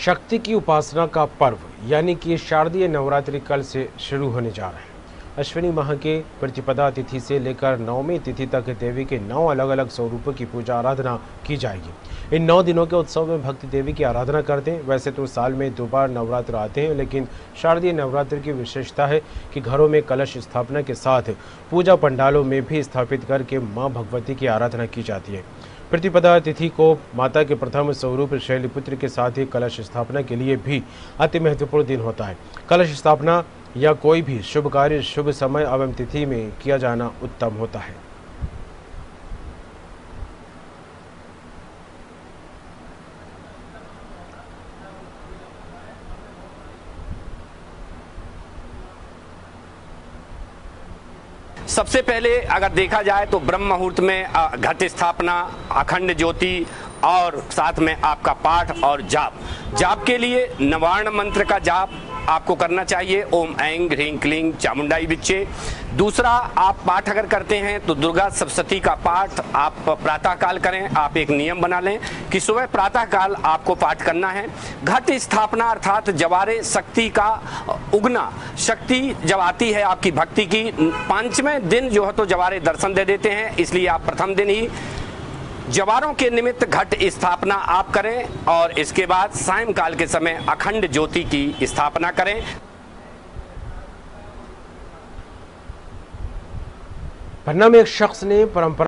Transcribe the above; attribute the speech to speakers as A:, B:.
A: शक्ति की उपासना का पर्व, यानी कि शारदीय नवरात्रि कल से शुरू होने जा रहे हैं। अश्विनी माह के प्रतिपदा तिथि से लेकर नवमी तिथि तक देवी के नौ अलग अलग स्वरूपों की पूजा आराधना की जाएगी। इन नौ दिनों के उत्सव में भक्ति देवी की आराधना करते हैं। वैसे तो साल में दो बार नवरात्र आते हैं, लेकिन शारदीय नवरात्र की विशेषता है कि घरों में कलश स्थापना के साथ पूजा पंडालों में भी स्थापित करके माँ भगवती की आराधना की जाती है। प्रतिपदा तिथि को माता के प्रथम स्वरूप शैलपुत्र के साथ ही कलश स्थापना के लिए भी अति महत्वपूर्ण दिन होता है। कलश स्थापना या कोई भी शुभ कार्य, शुभ समय एवं तिथि में किया जाना उत्तम होता है।
B: सबसे पहले अगर देखा जाए तो ब्रह्म मुहूर्त में घट स्थापना, अखंड ज्योति और साथ में आपका पाठ और जाप। जाप के लिए नवार्ण मंत्र का जाप आपको करना चाहिए। ओम ऐं ह्रीं क्लीं, चामुंडाई बिच्चे। दूसरा, आप पाठ अगर करते हैं तो दुर्गा सप्तती का पाठ आप प्रातः काल करें, आप एक नियम बना लें कि सुबह प्रातः काल आपको पाठ करना है। घट स्थापना अर्थात जवारे शक्ति का उगना। शक्ति जब आती है आपकी भक्ति की, पाँचवें दिन जो है तो जवारे दर्शन दे देते हैं, इसलिए आप प्रथम दिन ही जवारों के निमित्त घट स्थापना आप करें और इसके बाद सायंकाल के समय अखंड ज्योति की स्थापना करें।
A: पन्ना में एक शख्स ने परंपरा